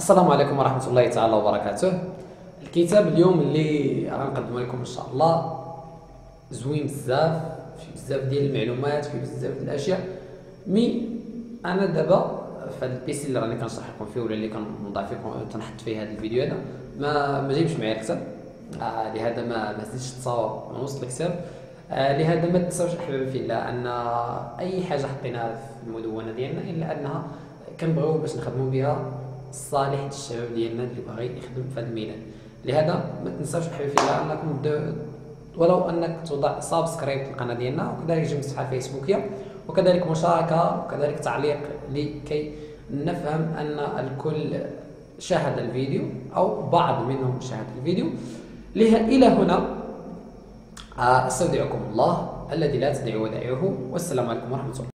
السلام عليكم ورحمة الله تعالى وبركاته الكتاب اليوم اللي غنقدمه لكم ان شاء الله زوين بزاف فيه بزاف ديال المعلومات فيه بزاف ديال الاشياء مي أنا دابا في هذا البيسي اللي راني كنشرح لكم فيه ولا اللي كنوضع فيكم تنحط فيه هذا الفيديو هذا ما ما جايبش معايا الكتاب آه لهذا ما ما زدتش تصاور من وسط الكتاب آه لهذا ما تنساوش احبابي في الله ان اي حاجة حطيناها في المدونه ديالنا الا انها كنبغيو باش نخدموا بها صالح الشباب ديالنا اللي باغي يخدم في هذا الميدان. لهذا ما تنساوش الله انكم ولو أنك توضع subscribe في القناة ديالنا وكذلك j'aime الصفحه الفيسبوكيه وكذلك مشاركة وكذلك تعليق لكي نفهم أن الكل شاهد الفيديو أو بعض منهم شاهد الفيديو. إلى هنا أستودعكم الله الذي لا تدعوا ودائعه والسلام عليكم ورحمة الله.